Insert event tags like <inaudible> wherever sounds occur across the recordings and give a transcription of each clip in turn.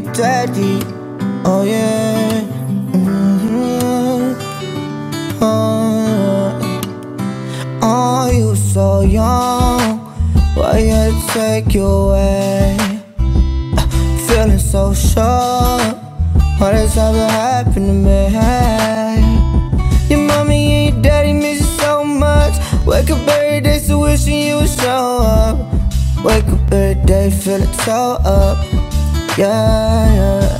your daddy. Oh yeah. Mm-hmm. Oh, oh, you so young. Why you had take you away? Feeling so sure. What has ever happened to me? Your mommy and your daddy miss you so much. Wake up every day still wishing you would show up. Wake up every day feeling so up. Yeah, yeah,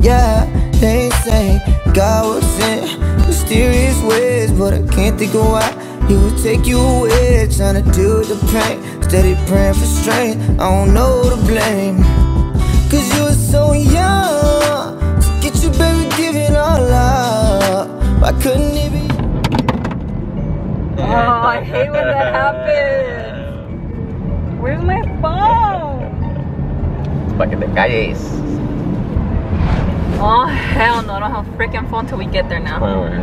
yeah. They say God works in mysterious ways, but I can't think of why He would take you away. Trying to deal with the pain, steady praying for strength. I don't know to blame. Cause you were so young to get your baby giving all up. Why couldn't it be? Oh, I hate when that happens. Pa' que te calles. Oh, hell no. I don't have a freaking phone till we get there now. Bueno, bueno.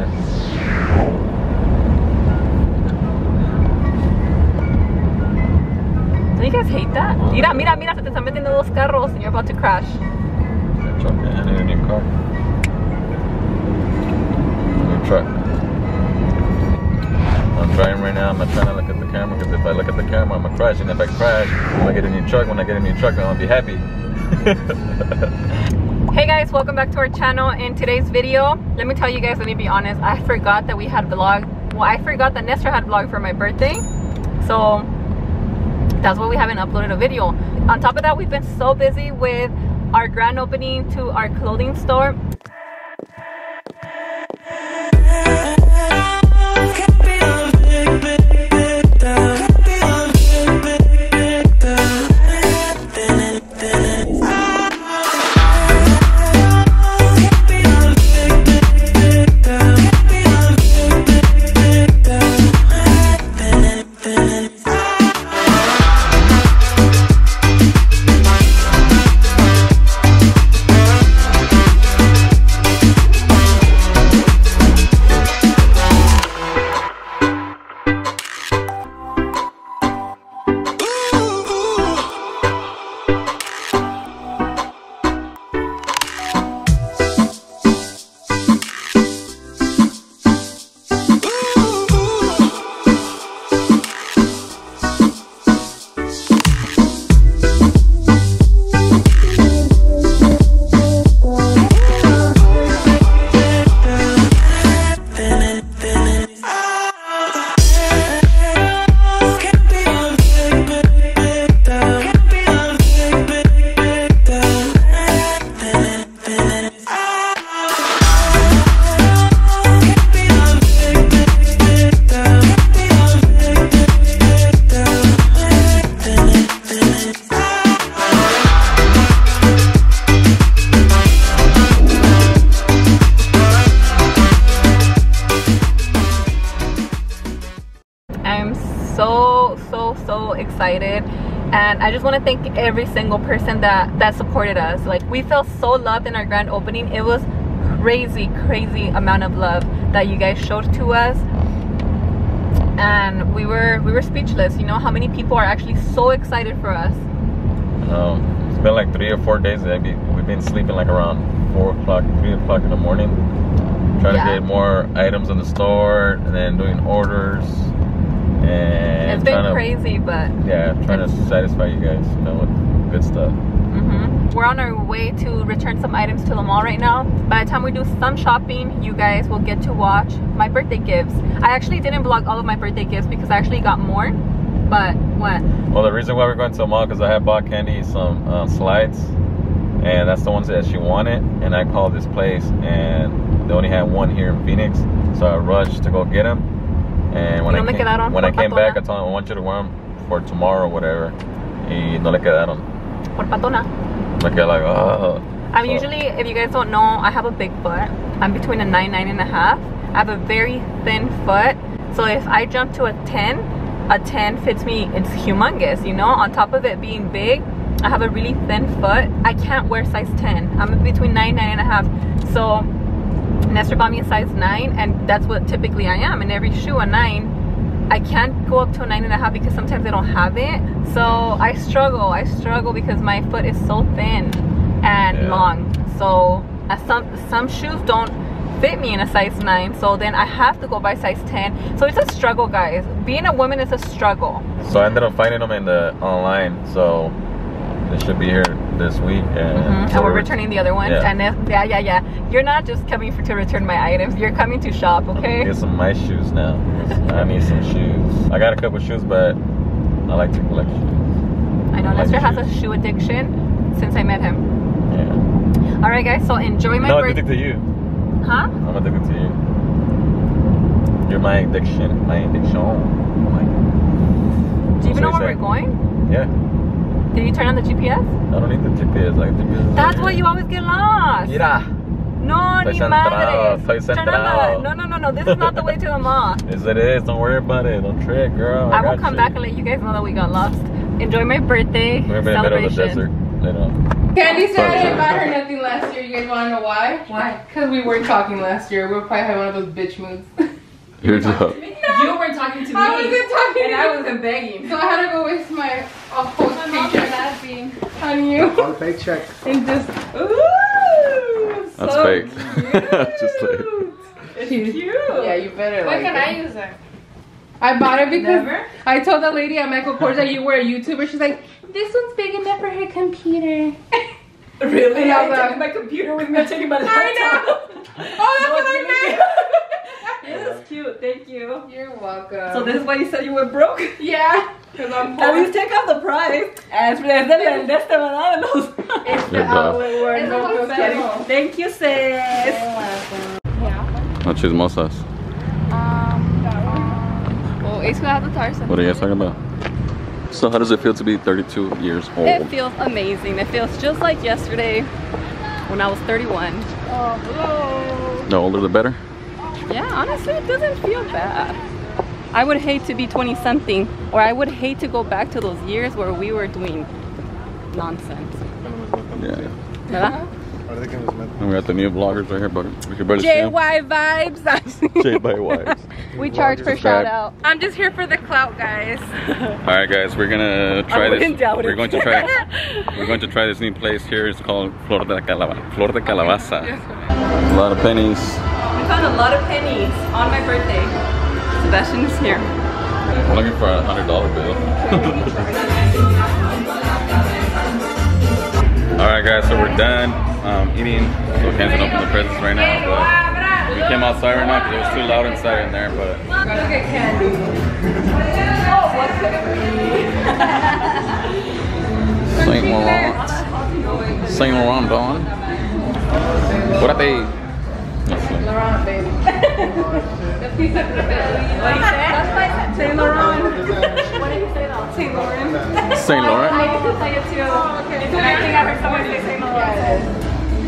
Don't you guys hate that? Mira, mira, mira, se te están metiendo dos carros and you're about to crash. That truck. I need a new car. New truck. I'm driving right now. I'm not trying to look at the camera because if I look at the camera, I'm gonna crash. And if I crash, I'm gonna get a new truck. When I get a new truck, I'm gonna be happy. <laughs> Hey guys, welcome back to our channel. In today's video, let me tell you guys, let me be honest, I forgot that we had vlog. Well, I forgot that Nestor had vlog for my birthday. So that's why we haven't uploaded a video. On top of that, we've been so busy with our grand opening to our clothing store. Just want to thank every single person that that supported us like we felt so loved in our grand opening it was crazy crazy amount of love that you guys showed to us and we were we were speechless you know how many people are actually so excited for us Um, it's been like three or four days. that we- We've been sleeping like around four o'clock, three o'clock in the morning, trying Yeah. to get more items in the store, and then doing orders. And it's been to- crazy but Yeah, trying to satisfy you guys, you know, with good stuff. Mhm. We're on our way to return some items to the mall right now. By the time we do some shopping, you guys will get to watch my birthday gifts. I actually didn't vlog all of my birthday gifts because I actually got more. But what? Well, the reason why we're going to the mall because I had bought Candy some uh, slides, and that's the ones that she wanted. And I called this place, and they only had one here in Phoenix, so I rushed to go get them. And when no I me came, quedaron when I came back, I told him I want you to wear them for tomorrow or whatever. Y no le quedaron. Por patona. Me quedé like, oh. I'm So- usually, if you guys don't know, I have a big foot. I'm between a 9, 9 and a half. I have a very thin foot. So if I jump to a 10, a 10 fits me, it's humongous, you know? On top of it being big, I have a really thin foot. I can't wear size 10. I'm between 9, 9 and a half. So Nestor bought me a size 9 and that's what typically I am. In every shoe, a 9. I can't go up to a nine and a half because sometimes I don't have it. So I struggle. I struggle because my foot is so thin. and Yeah. long. So uh, some some shoes don't fit me in a size 9 so then I have to go by size 10 so it's a struggle guys being a woman is a struggle So I ended up finding them in the online. So they should be here this week. And, Mhm. and we're returning the other ones yeah. and if, yeah yeah yeah you're not just coming for, to return my items you're coming to shop okay Get some nice shoes now. <laughs> I need some shoes. I got a couple shoes, but I like to collect shoes. I know I like Nestor has shoes. a shoe addiction since I met him Yeah. all right guys so enjoy my no, birth- addicted to you. huh I'm addicted to you. You're my addiction. My addiction. Oh my. do you even know where we're going Yeah. Did you turn on the GPS I don't need the GPS. Like GPS. that's why you always get lost Mira. No, Estoy ni centrado, madres. estoy Turn centrado. No, no, no, no. This is not the way to the <laughs> mall. Yes, it is. Don't worry about it. Don't trip, girl. I will got come you. back and let you guys know that we got lost. Enjoy my birthday We're in the middle of the desert. celebration. Know. Candy said I Sorry. didn't buy her nothing last year. You guys want to know why? Why? Because we weren't talking last year. We were probably having one of those bitch moods. Here's <laughs> up. You were talking to I wasn't talking and to I wasn't begging. So I had to go waste my uh, whole paycheck on you All paycheck. and just. Ooh, That's so fake. cute. <laughs> Just like- It's Cute. cute. Yeah, you better. When like can it. I use it? I bought it because Never? I told the lady at Michael Kors that you were a YouTuber. She's like, this one's big enough for her computer. Really? And I I'm was taking like- my computer with me. I'm taking my I laptop. Oh, that's what I It is cute. Thank you. You're welcome. So this is why you said you were broke. <laughs> yeah, because I'm At least take off the price. As for the de de este banana, It's the <laughs> outlet word. It's No, a just kidding. hotel. Thank you, sis. No chismosas. Um, well, Ace oh, gonna have the tires. What are you guys talking about? So how does it feel to be 32 years old? It feels amazing. It feels just like yesterday when I was 31. The older the better? Yeah, honestly, it doesn't feel bad. I would hate to be 20 something, or I would hate to go back to those years where we were doing nonsense. Yeah. ¿Verdad? And we got the new vloggers right here, but we can barely see 'em. JY vibes. <laughs> J by Wives. we charge for Subscribe. shout out. I'm just here for the clout, guys. <laughs> All right, guys, we're gonna try wouldn't this. doubt We're going to try. <laughs> we're going to try this new place here. It's called Flor de Calaba, Flor de Calabaza. A lot of pennies. Found a lot of pennies on my birthday. Sebastian is here. I'm looking for a hundred dollar bill. <laughs> All right, guys, so we're done um, eating. So we can't open the presents right now, but we came outside right now because it was too loud inside in there. But Look at candy. Oh, what could it be? Saint Laurent, Saint Laurent Dawn. What are they? <laughs> Let's see. Laurent, baby. What do you say? Saint Laurent. What did you say though? Saint Laurent. Saint Laurent. I used to say it too. And I think I heard someone say Saint Laurent.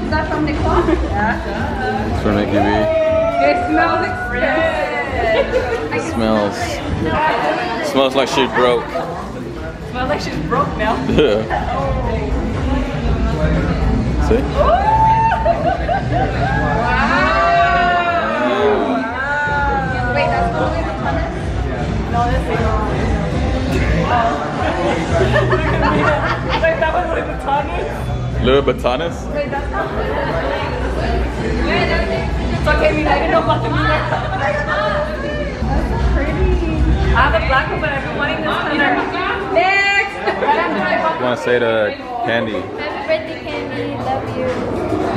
Is that from the clock? It's from AKB. It smells expensive. It smells. Smells like she broke. Smells like she's broke now. <laughs> Oh. See? Wait, that's the No, that's Saint Laurent. That was like the Louis Vuittonis. Wait, that's not It's okay, Mina, I didn't know about the I have a black one, but I've been wanting this color. Next! You want to say to Candy? Happy birthday, Candy. Love you.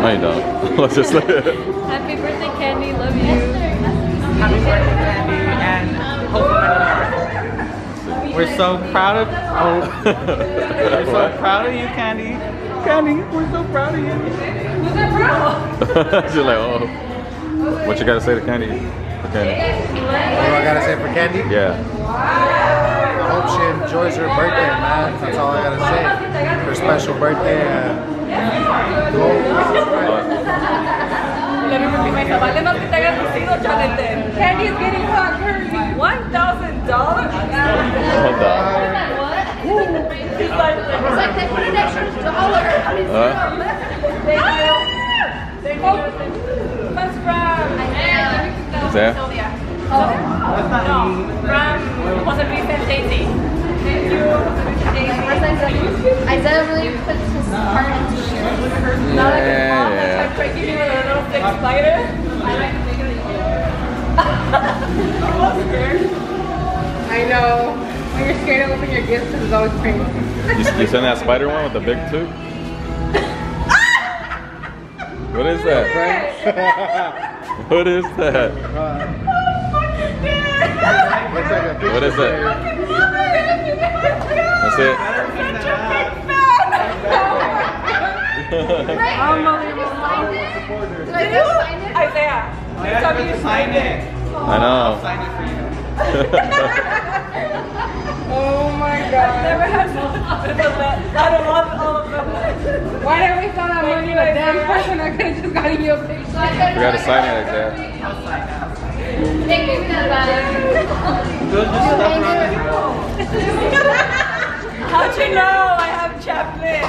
No, you don't. <laughs> Let's just <laughs> look. Happy birthday, Candy. Love you. Happy birthday, Candy, and hopefully many more. We're so proud of oh, <laughs> we're so proud of you, Candy. Candy, we're so proud of you. <laughs> She's like, oh. What you got to say to Candy? For Candy? What do I gotta say for Candy? Yeah. I hope she enjoys her birthday, man. That's all I gotta say. Her special birthday. And Let me repeat myself. Vale más que te hayas lucido, Jonathan. Candy is getting hot, hurry. One thousand dollars? Hold on. He's like, It's like they put an extra dollar. i Huh? thank you. Thank you. That's from. Is that? No, from Jose Luis and Daisy. Isaiah really puts his heart into it. Not like his mom Yeah. that tried breaking me with a little thick spider. I know. When you're scared to open your gifts, it's always crazy. You, you send that spider one with the big tooth? what is that? <laughs> what is that? Like What is it? That's it. Did I just sign it? Isaiah. Tell me to sign it. I know. Sign it for you. Oh my god. Never had. I don't want all of them. Why did we throw that money in a damn person? I could have just gotten you a picture. We gotta sign it, Isaiah. How'd you know I have Chaplin?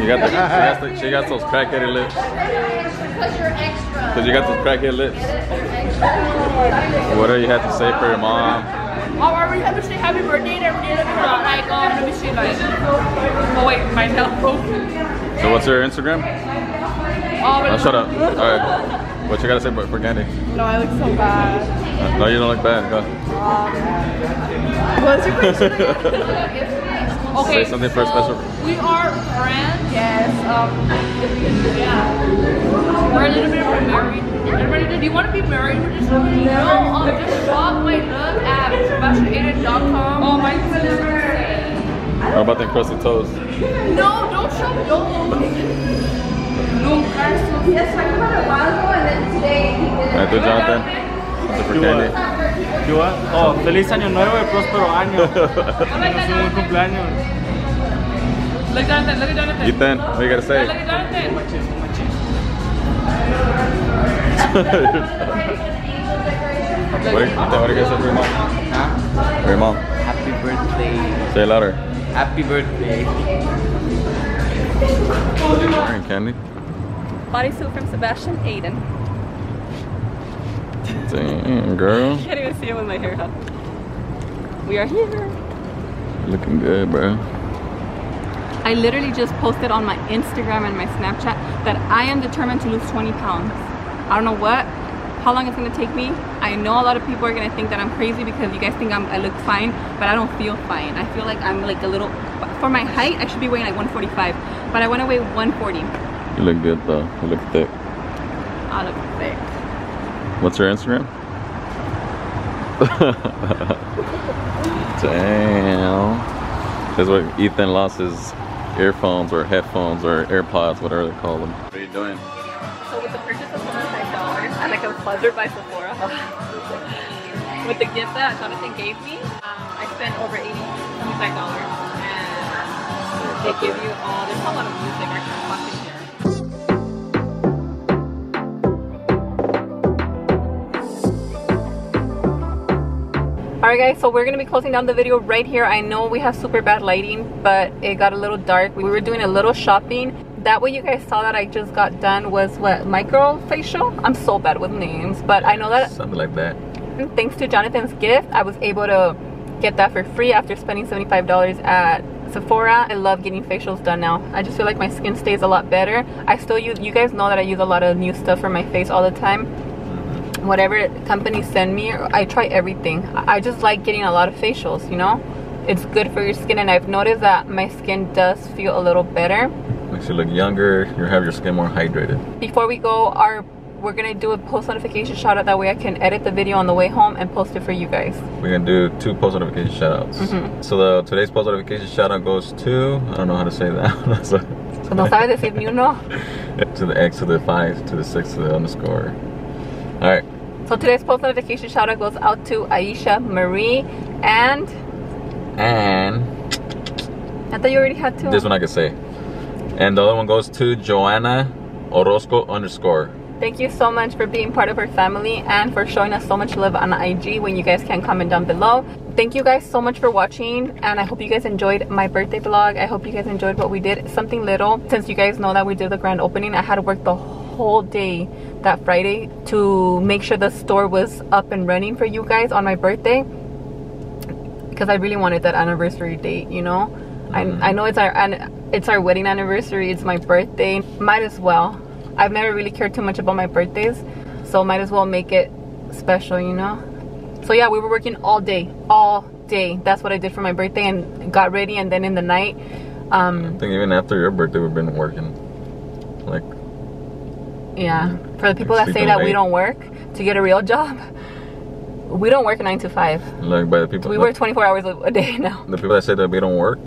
She got the, she got, the, she got those crackheaded lips. Because you're extra. Cause you got those crackhead lips. What do you have to say for your mom? Oh, I already have to say happy birthday and every day. Let me know. Like, um, let me see, like. Oh, wait, my <laughs> nail broke. So what's her Instagram? Oh, Oh, shut up. All right. What you gotta say for for Candy? No, I look so bad. Uh, No, you don't look bad. Go. What's your question? <laughs> Okay, Say something for a special. We are friends. Yes. Um. Yeah. We're a little bit married. Everybody, do you want to be married with this? No. Um, just shop my look at SebastianAiden.com. Oh, my sister. How about the crusty toes? No, don't shop those. Nunca. Yes, I put a while and today he did Alright, do ah, Jonathan. Something for Candy. ¿Qué va? Oh, feliz año nuevo y próspero año. <laughs> Es un buen cumpleaños. Look, Jonathan. Look at Jonathan. Ethan, what you gotta Look say? at Jonathan. <laughs> What do you, Ethan, what do you gotta say for your mom? For your mom. Happy birthday. Say it louder. Happy birthday. Alright, Candy. Bodysuit from Sebastian Aiden. Damn, girl. <laughs> Can't even see it with my hair up. We are here. Looking good, bro. I literally just posted on my Instagram and my Snapchat that I am determined to lose 20 pounds. I don't know what, how long it's gonna take me. I know a lot of people are gonna think that I'm crazy because you guys think I'm, I look fine, but I don't feel fine. I feel like I'm like a little, for my height, I should be weighing like 145, but I wanna weigh 140. You look good though. You look thick. I look thick. What's your Instagram? Damn. That's what Ethan lost his earphones or headphones or AirPods, whatever they call them. What are you doing? So with the purchase of $105 and like a buzzer by Sephora, <laughs> with the gift that Jonathan gave me, um, I spent over 80 $75 and they give you all, there's a lot of music actually plastic here. Alright guys, so we're gonna be closing down the video right here. I know we have super bad lighting, but it got a little dark. We were doing a little shopping. That way you guys saw that I just got done was what, micro facial? I'm so bad with names, but I know that Something like that. thanks to Jonathan's gift, I was able to get that for free after spending $75 at Sephora. I love getting facials done now. I just feel like my skin stays a lot better. I still use, you guys know that I use a lot of new stuff for my face all the time. Mm-hmm. Whatever companies send me, I try everything. I I just like getting a lot of facials, you know? It's good for your skin and I've noticed that my skin does feel a little better. Makes you look younger. You have your skin more hydrated. Before we go, our we're gonna do a post notification shout out that way I can edit the video on the way home and post it for you guys. We're gonna do two post notification shout outs. Mm-hmm. So the today's post notification shout out goes to I don't know how to say that. <laughs> so, no sabes decir ni uno. <laughs> to the X to the five to the six to the underscore. Alright. So today's post notification shout out goes out to Aisha Marie and And I thought you already had two. this one I can say. And the other one goes to Joanna Orozco underscore. Thank you so much for being part of our family and for showing us so much love on IG when you guys can comment down below. Thank you guys so much for watching and I hope you guys enjoyed my birthday vlog. I hope you guys enjoyed what we did. Something little. Since you guys know that we did the grand opening, I had to work the whole day that Friday to make sure the store was up and running for you guys on my birthday because I really wanted that anniversary date. You know, I mm-hmm. I know it's our it's our wedding anniversary. It's my birthday. Might as well. I've never really cared too much about my birthdays, so might as well make it special. You know. So yeah, we were working all day, all day. That's what I did for my birthday and got ready. And then in the night, um, I think even after your birthday, we've been working. Like, Yeah. For the people Like that say that we don't work to get a real job, <laughs> we don't work nine to five. like by the people. We work 24 hours a a day <laughs> now. The people that say that we don't work.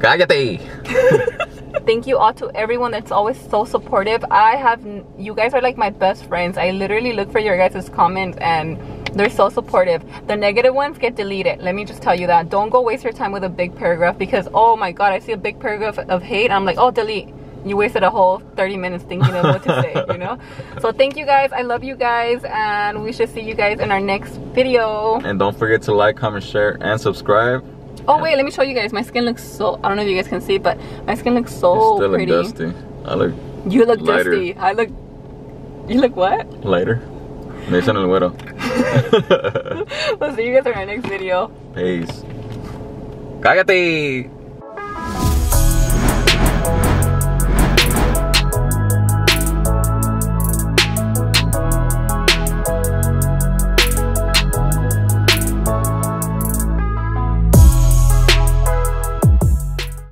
Cállate. <laughs> Thank you all to everyone that's always so supportive. I have, you guys are like my best friends. I literally look for your guys' comments and they're so supportive. The negative ones get deleted. Let me just tell you that. Don't go waste your time with a big paragraph because, oh my God, I see a big paragraph of hate. I'm like, oh, delete. You wasted a whole 30 minutes thinking of what to say, you know? <laughs> So thank you guys. I love you guys and we should see you guys in our next video. And don't forget to like, comment, share, and subscribe. Oh wait, let me show you guys. My skin looks so, I don't know if you guys can see, but my skin looks You so still look pretty. dusty. I look You look Lighter. dusty. I look. You look what? lighter. Me dicen el güero. <laughs> we'll see you guys in our next video. Peace. Cállate.